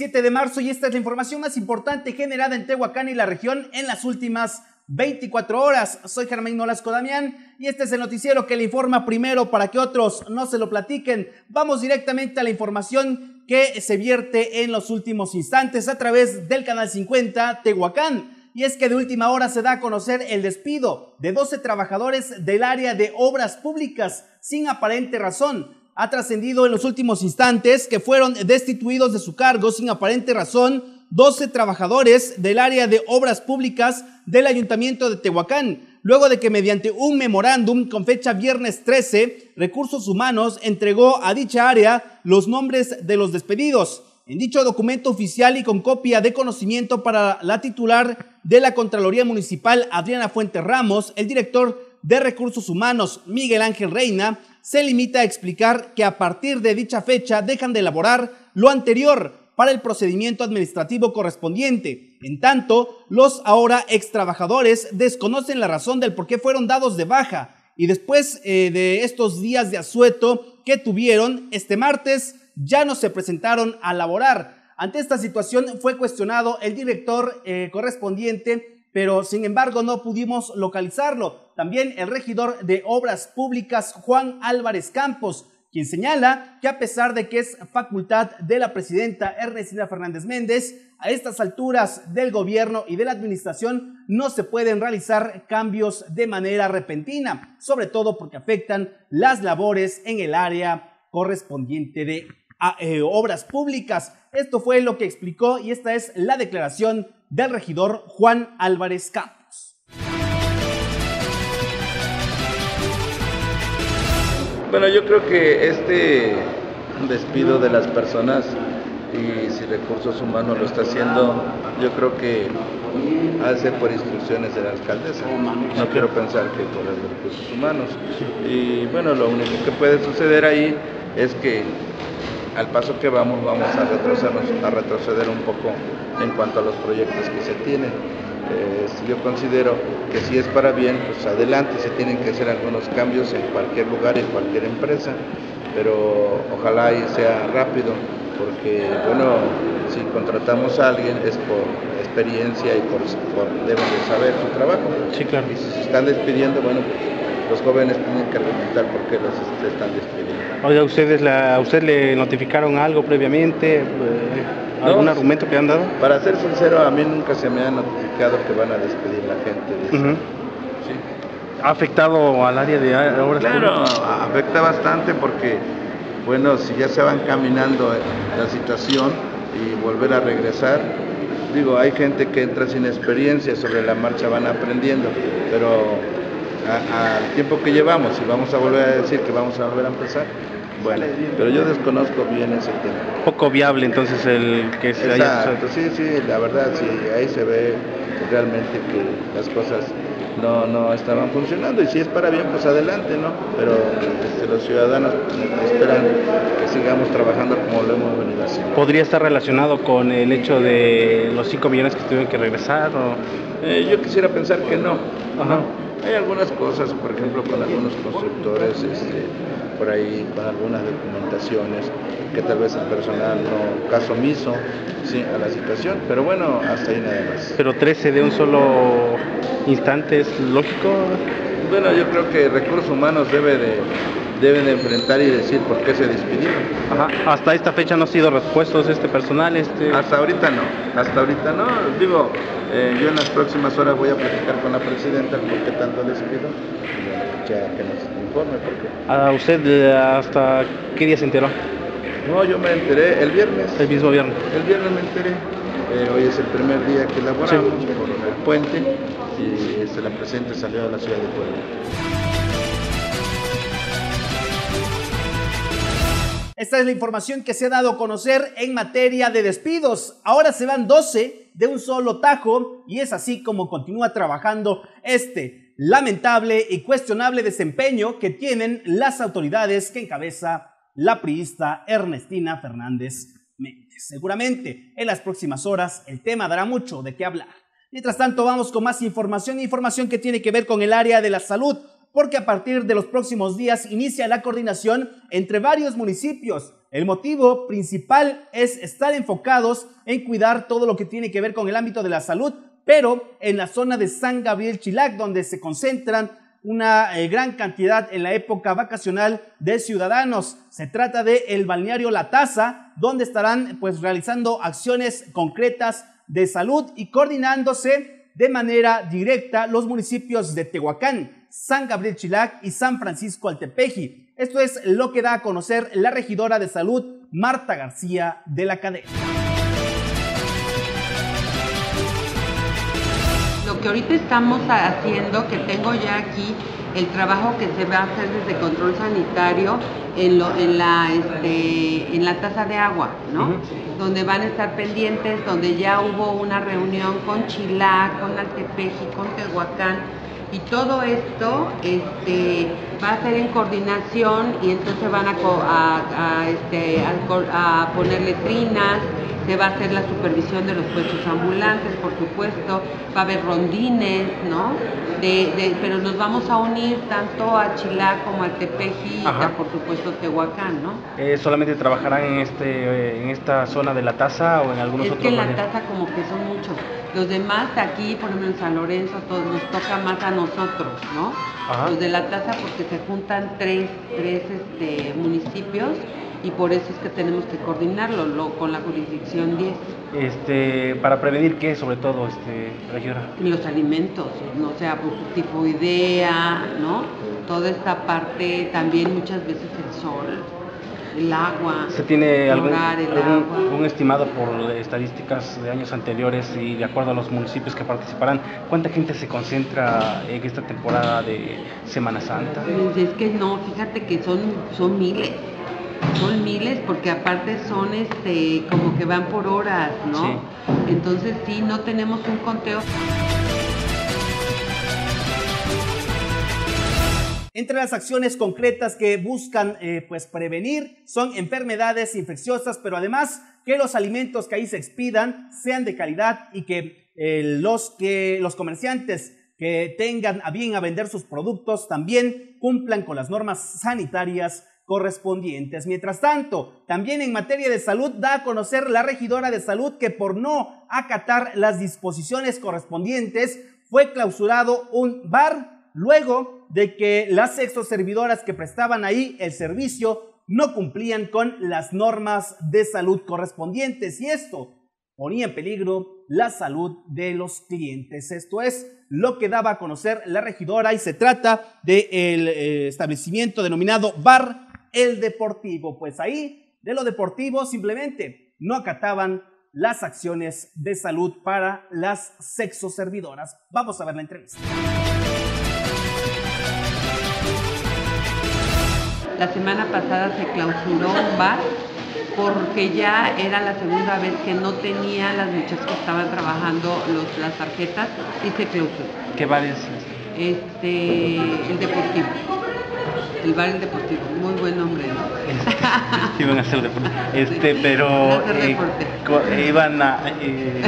17 de marzo y esta es la información más importante generada en Tehuacán y la región en las últimas 24 horas. Soy Germán Nolasco Damián y este es el noticiero que le informa primero para que otros no se lo platiquen. Vamos directamente a la información que se vierte en los últimos instantes a través del canal 50 Tehuacán. Y es que de última hora se da a conocer el despido de 12 trabajadores del área de obras públicas sin aparente razón ha trascendido en los últimos instantes que fueron destituidos de su cargo sin aparente razón 12 trabajadores del área de obras públicas del Ayuntamiento de Tehuacán, luego de que mediante un memorándum con fecha viernes 13, Recursos Humanos entregó a dicha área los nombres de los despedidos. En dicho documento oficial y con copia de conocimiento para la titular de la Contraloría Municipal, Adriana Fuentes Ramos, el director de Recursos Humanos, Miguel Ángel Reina, se limita a explicar que a partir de dicha fecha dejan de elaborar lo anterior para el procedimiento administrativo correspondiente. En tanto, los ahora ex trabajadores desconocen la razón del por qué fueron dados de baja y después eh, de estos días de asueto que tuvieron este martes, ya no se presentaron a laborar. Ante esta situación fue cuestionado el director eh, correspondiente pero sin embargo no pudimos localizarlo. También el regidor de Obras Públicas, Juan Álvarez Campos, quien señala que a pesar de que es facultad de la presidenta Ernestina Fernández Méndez, a estas alturas del gobierno y de la administración no se pueden realizar cambios de manera repentina, sobre todo porque afectan las labores en el área correspondiente de eh, obras públicas. Esto fue lo que explicó y esta es la declaración del regidor Juan Álvarez Campos. Bueno, yo creo que este despido de las personas y si recursos humanos lo está haciendo, yo creo que hace por instrucciones de la alcaldesa. No quiero pensar que por el recursos humanos. Y bueno, lo único que puede suceder ahí es que al paso que vamos, vamos a retroceder, a retroceder un poco en cuanto a los proyectos que se tienen. Eh, yo considero que si es para bien, pues adelante, se tienen que hacer algunos cambios en cualquier lugar, en cualquier empresa, pero ojalá y sea rápido, porque bueno, si contratamos a alguien es por experiencia y por, deben de saber su trabajo. Sí, claro. Y si se están despidiendo, bueno, los jóvenes tienen que argumentar por qué los están despidiendo. Oiga, ¿ustedes la, ¿usted le notificaron algo previamente? Eh, ¿Algún argumento que han dado? Para ser sincero, a mí nunca se me ha notificado que van a despedir la gente. ¿Ha afectado al área de obras Claro, afecta bastante porque, bueno, si ya se van caminando la situación y volver a regresar, digo, hay gente que entra sin experiencia, sobre la marcha van aprendiendo, pero al tiempo que llevamos y vamos a volver a decir que vamos a volver a empezar, bueno, pero yo desconozco bien ese tema. Poco viable entonces el que se Exacto, sí, sí, la verdad, sí, ahí se ve realmente que las cosas no, no estaban funcionando y si es para bien, pues adelante, ¿no? Pero este, los ciudadanos esperan que sigamos trabajando como lo hemos venido haciendo. ¿Podría estar relacionado con el hecho de los 5 millones que tuvieron que regresar? O... Eh, yo quisiera pensar que no. Ajá. Hay algunas cosas, por ejemplo, con algunos constructores, este, por ahí con algunas documentaciones que tal vez el personal no caso omiso sí, a la situación, pero bueno, hasta ahí nada más. Pero 13 de un solo instante es lógico. Bueno, yo creo que recursos humanos debe de deben de enfrentar y decir por qué se despidieron. Hasta esta fecha no ha sido respuestos este personal. Este... Hasta ahorita no, hasta ahorita no. Digo, eh, yo en las próximas horas voy a platicar con la presidenta por qué tanto despido. Que, que nos informe por qué. ¿A usted eh, hasta qué día se enteró? No, yo me enteré el viernes. El mismo viernes. El viernes me enteré. Eh, hoy es el primer día que elaboramos por el puente y este, la presidenta salió de la ciudad de Puebla. Esta es la información que se ha dado a conocer en materia de despidos. Ahora se van 12 de un solo tajo y es así como continúa trabajando este lamentable y cuestionable desempeño que tienen las autoridades que encabeza la priista Ernestina Fernández Méndez. Seguramente en las próximas horas el tema dará mucho de qué hablar. Mientras tanto, vamos con más información, información que tiene que ver con el área de la salud porque a partir de los próximos días inicia la coordinación entre varios municipios El motivo principal es estar enfocados en cuidar todo lo que tiene que ver con el ámbito de la salud, pero en la zona de San Gabriel Chilac, donde se concentran una eh, gran cantidad en la época vacacional de ciudadanos. Se trata de el balneario La Taza, donde estarán pues realizando acciones concretas de salud y coordinándose de manera directa los municipios de Tehuacán, San Gabriel Chilac y San Francisco Altepeji. Esto es lo que da a conocer la regidora de salud, Marta García de la Cadena. Lo que ahorita estamos haciendo, que tengo ya aquí, el trabajo que se va a hacer desde control sanitario en, la, este, en la taza de agua, ¿no? Donde van a estar pendientes, donde ya hubo una reunión con Chilac, con Altepeji, con Tehuacán, y todo esto este, va a ser en coordinación y entonces van a, a, este, a, poner letrinas, se va a hacer la supervisión de los puestos ambulantes, por supuesto, va a haber rondines, ¿no? De, pero nos vamos a unir tanto a Chilá como a Tepeji y a, por supuesto Tehuacán, ¿no? Eh, ¿Solamente trabajarán en, este, eh, en esta zona de la taza o en algunos es otros? Es que en la taza como que son muchos. Los demás aquí, por ejemplo en San Lorenzo, todos nos toca más a nosotros, ¿no? Los de la taza porque se juntan tres, tres este, municipios y por eso es que tenemos que coordinarlo lo, con la jurisdicción 10. Este, para prevenir qué, sobre todo, este, Los alimentos, no sea pues, tifoidea, ¿no? Toda esta parte, también muchas veces el sol, el agua. ¿Se tiene algún, algún, estimado por estadísticas de años anteriores y de acuerdo a los municipios que participarán? ¿Cuánta gente se concentra en esta temporada de Semana Santa? Pues es que no, fíjate que son, son miles. Son miles porque aparte son este como que van por horas, ¿no? Entonces sí, no tenemos un conteo. Entre las acciones concretas que buscan eh, pues prevenir son enfermedades infecciosas, pero además que los alimentos que ahí se expidan sean de calidad y que, eh, los, que los comerciantes que tengan a bien a vender sus productos también cumplan con las normas sanitarias correspondientes. Mientras tanto, también en materia de salud da a conocer la regidora de salud que por no acatar las disposiciones correspondientes fue clausurado un bar luego de que las servidoras que prestaban ahí el servicio no cumplían con las normas de salud correspondientes y esto ponía en peligro la salud de los clientes. Esto es lo que daba a conocer la regidora y se trata del eh, establecimiento denominado Bar El Deportivo. Pues ahí, de lo deportivo, simplemente no acataban las acciones de salud para las sexoservidoras. Vamos a ver la entrevista. La semana pasada se clausuró un bar porque ya era la segunda vez que no tenía las muchachas que estaban trabajando los, las tarjetas y se clausuró. ¿Qué bar es? Este, el deportivo. El bar El Deportivo, muy buen nombre, ¿no? iban a hacer deporte. Este, pero eh, iban a eh,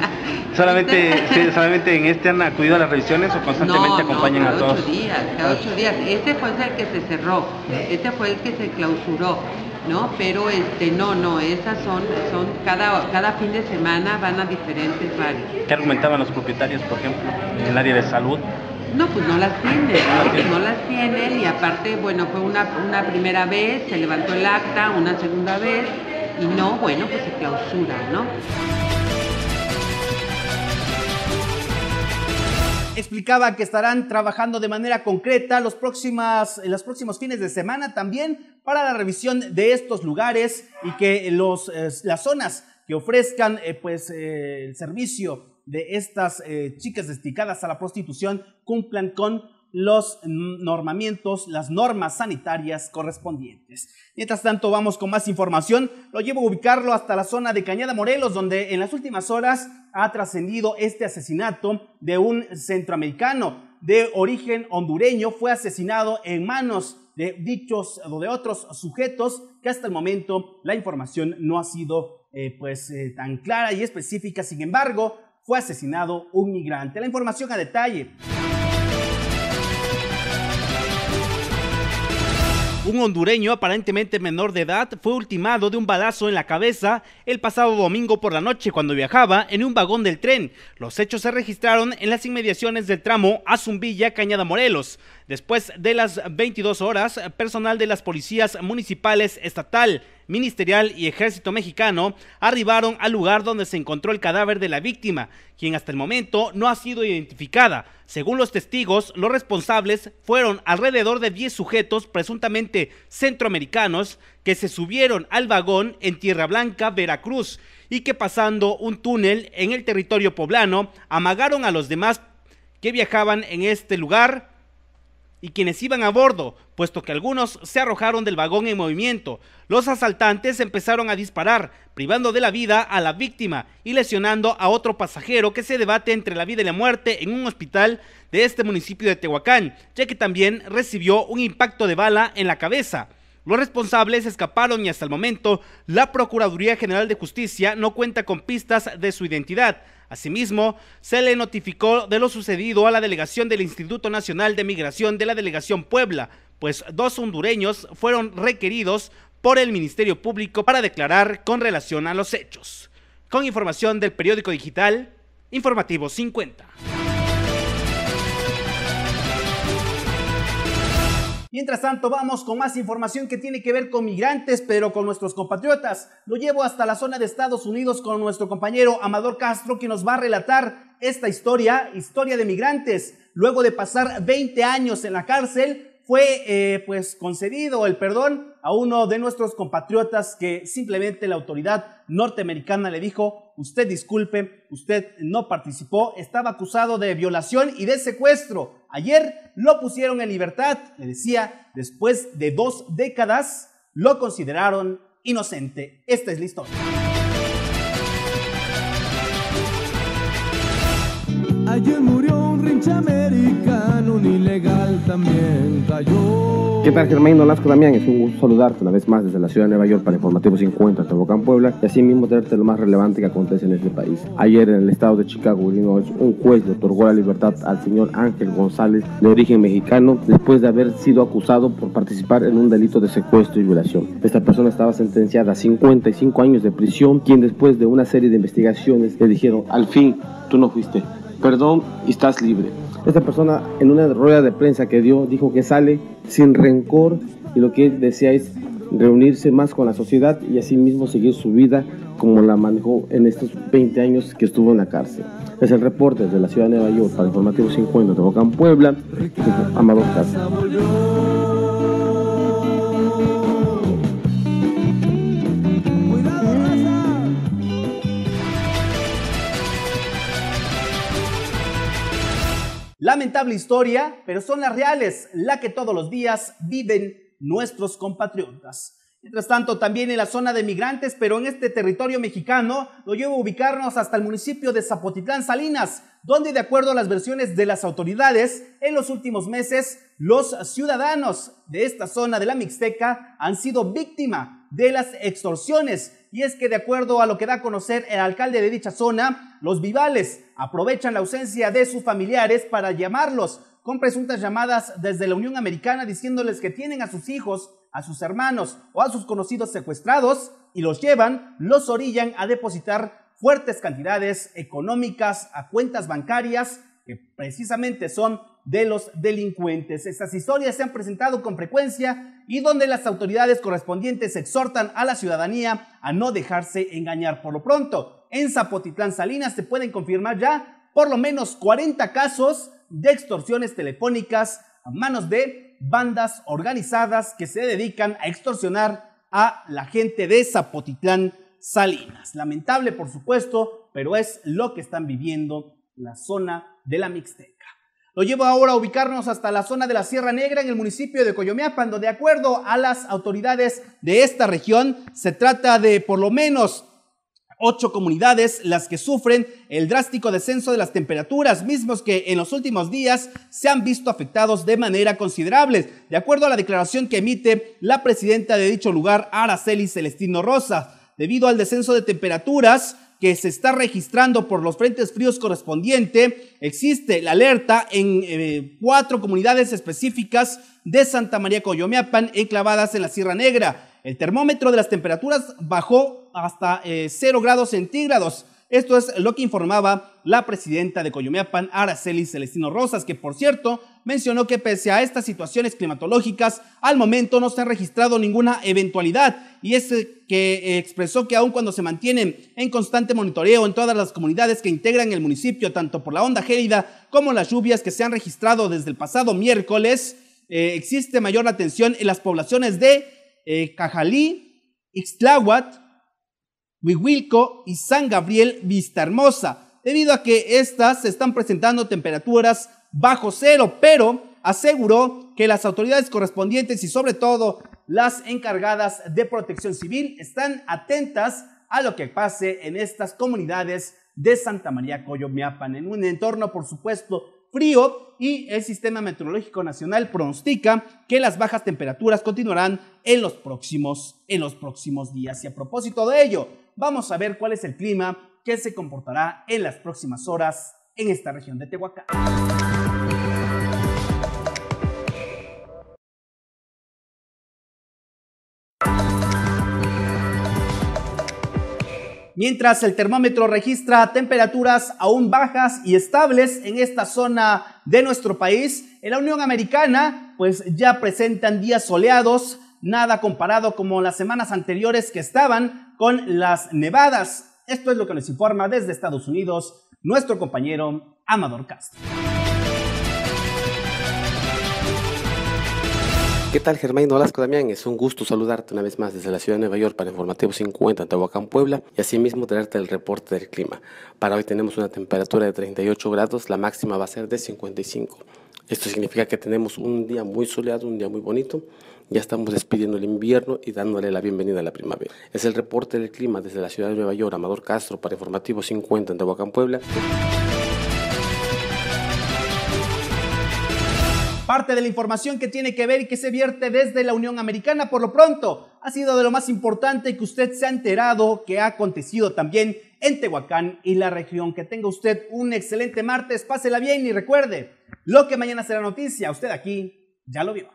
solamente solamente en este han acudido a las revisiones o constantemente acompañan no, cada a todos. Ocho días, cada ocho días. Este fue el que se cerró, este fue el que se clausuró. ¿no? Pero este no, no, esas son, son cada, cada fin de semana van a diferentes bares. ¿Qué argumentaban los propietarios, por ejemplo, en el área de salud? No, pues no las tienen, ¿no? las tienen y aparte, bueno, fue una, una primera vez, se levantó el acta, una segunda vez y no, bueno, pues se clausura, ¿no? explicaba que estarán trabajando de manera concreta los, próximas, los próximos fines de semana también para la revisión de estos lugares y que los, las zonas que ofrezcan eh, pues, eh, el servicio de estas eh, chicas dedicadas a la prostitución cumplan con los normamientos, las normas sanitarias correspondientes. Mientras tanto, vamos con más información. Lo llevo a ubicarlo hasta la zona de Cañada Morelos, donde en las últimas horas ha trascendido este asesinato de un centroamericano de origen hondureño. Fue asesinado en manos de dichos o de otros sujetos que hasta el momento la información no ha sido eh, pues eh, tan clara y específica. Sin embargo, fue asesinado un migrante. La información a detalle. Un hondureño aparentemente menor de edad fue ultimado de un balazo en la cabeza el pasado domingo por la noche cuando viajaba en un vagón del tren. Los hechos se registraron en las inmediaciones del tramo Azumbilla Cañada Morelos. Después de las 22 horas, personal de las policías municipales, estatal, ministerial y ejército mexicano arribaron al lugar donde se encontró el cadáver de la víctima, quien hasta el momento no ha sido identificada. Según los testigos, los responsables fueron alrededor de 10 sujetos presuntamente centroamericanos que se subieron al vagón en Tierra Blanca, Veracruz, y que pasando un túnel en el territorio poblano, amagaron a los demás que viajaban en este lugar y quienes iban a bordo, puesto que algunos se arrojaron del vagón en movimiento. Los asaltantes empezaron a disparar, privando de la vida a la víctima y lesionando a otro pasajero que se debate entre la vida y la muerte en un hospital de este municipio de Tehuacán, ya que también recibió un impacto de bala en la cabeza. Los responsables escaparon y hasta el momento la Procuraduría General de Justicia no cuenta con pistas de su identidad. Asimismo, se le notificó de lo sucedido a la delegación del Instituto Nacional de Migración de la Delegación Puebla, pues dos hondureños fueron requeridos por el Ministerio Público para declarar con relación a los hechos. Con información del periódico digital, Informativo 50. Mientras tanto, vamos con más información que tiene que ver con migrantes, pero con nuestros compatriotas. Lo llevo hasta la zona de Estados Unidos con nuestro compañero Amador Castro, que nos va a relatar esta historia, historia de migrantes. Luego de pasar 20 años en la cárcel, fue eh, pues concedido el perdón a uno de nuestros compatriotas que simplemente la autoridad norteamericana le dijo, usted disculpe, usted no participó, estaba acusado de violación y de secuestro. Ayer lo pusieron en libertad, le decía, después de dos décadas lo consideraron inocente. Esta es la historia. Ayer murió un rinche americano, un ilegal también cayó. ¿Qué tal, Germán Nolasco Damián? Es un gusto saludarte una vez más desde la ciudad de Nueva York para Informativo 50 en Tebocán, Puebla, y así mismo traerte lo más relevante que acontece en este país. Ayer en el estado de Chicago, Illinois, un juez le otorgó la libertad al señor Ángel González, de origen mexicano, después de haber sido acusado por participar en un delito de secuestro y violación. Esta persona estaba sentenciada a 55 años de prisión, quien después de una serie de investigaciones le dijeron, al fin, tú no fuiste perdón y estás libre. Esta persona en una rueda de prensa que dio dijo que sale sin rencor y lo que él desea es reunirse más con la sociedad y así mismo seguir su vida como la manejó en estos 20 años que estuvo en la cárcel. Es el reporte desde la ciudad de Nueva York para Informativo 50 de Bocán, Puebla, Amador Casa. Lamentable historia, pero son las reales, la que todos los días viven nuestros compatriotas. Mientras tanto, también en la zona de migrantes, pero en este territorio mexicano, lo llevo a ubicarnos hasta el municipio de Zapotitlán Salinas, donde de acuerdo a las versiones de las autoridades, en los últimos meses, los ciudadanos de esta zona de la Mixteca han sido víctima de las extorsiones y es que de acuerdo a lo que da a conocer el alcalde de dicha zona, los vivales aprovechan la ausencia de sus familiares para llamarlos con presuntas llamadas desde la Unión Americana diciéndoles que tienen a sus hijos, a sus hermanos o a sus conocidos secuestrados y los llevan, los orillan a depositar fuertes cantidades económicas a cuentas bancarias que precisamente son de los delincuentes. Estas historias se han presentado con frecuencia y donde las autoridades correspondientes exhortan a la ciudadanía a no dejarse engañar. Por lo pronto, en Zapotitlán Salinas se pueden confirmar ya por lo menos 40 casos de extorsiones telefónicas a manos de bandas organizadas que se dedican a extorsionar a la gente de Zapotitlán Salinas. Lamentable, por supuesto, pero es lo que están viviendo la zona de la Mixteca. Lo llevo ahora a ubicarnos hasta la zona de la Sierra Negra en el municipio de Coyomeapan, donde de acuerdo a las autoridades de esta región, se trata de por lo menos ocho comunidades las que sufren el drástico descenso de las temperaturas, mismos que en los últimos días se han visto afectados de manera considerable, de acuerdo a la declaración que emite la presidenta de dicho lugar, Araceli Celestino Rosa. Debido al descenso de temperaturas, que se está registrando por los frentes fríos correspondiente, existe la alerta en eh, cuatro comunidades específicas de Santa María Coyomeapan enclavadas en la Sierra Negra. El termómetro de las temperaturas bajó hasta 0 eh, grados centígrados. Esto es lo que informaba la presidenta de Coyomeapan, Araceli Celestino Rosas, que por cierto mencionó que pese a estas situaciones climatológicas, al momento no se ha registrado ninguna eventualidad. Y es que expresó que aun cuando se mantienen en constante monitoreo en todas las comunidades que integran el municipio, tanto por la onda gélida como las lluvias que se han registrado desde el pasado miércoles, eh, existe mayor atención en las poblaciones de eh, Cajalí, Ixtláhuac, Huihuilco y San Gabriel Vista Hermosa, debido a que estas se están presentando temperaturas bajo cero, pero aseguró que las autoridades correspondientes y sobre todo las encargadas de protección civil están atentas a lo que pase en estas comunidades de Santa María Coyomiapan, en un entorno, por supuesto, frío y el Sistema Meteorológico Nacional pronostica que las bajas temperaturas continuarán en los próximos, en los próximos días. Y a propósito de ello, vamos a ver cuál es el clima que se comportará en las próximas horas en esta región de Tehuacán. Mientras el termómetro registra temperaturas aún bajas y estables en esta zona de nuestro país, en la Unión Americana pues ya presentan días soleados, nada comparado como las semanas anteriores que estaban con las nevadas. Esto es lo que nos informa desde Estados Unidos nuestro compañero Amador Castro. ¿Qué tal Germain Nolasco Damián? Es un gusto saludarte una vez más desde la ciudad de Nueva York para Informativo 50 en Tehuacán, Puebla y asimismo traerte el reporte del clima. Para hoy tenemos una temperatura de 38 grados, la máxima va a ser de 55. Esto significa que tenemos un día muy soleado, un día muy bonito. Ya estamos despidiendo el invierno y dándole la bienvenida a la primavera. Es el reporte del clima desde la ciudad de Nueva York, Amador Castro para Informativo 50 en Tehuacán, Puebla. Parte de la información que tiene que ver y que se vierte desde la Unión Americana, por lo pronto, ha sido de lo más importante que usted se ha enterado que ha acontecido también en Tehuacán y la región. Que tenga usted un excelente martes, pásela bien y recuerde, lo que mañana será noticia, usted aquí ya lo vio.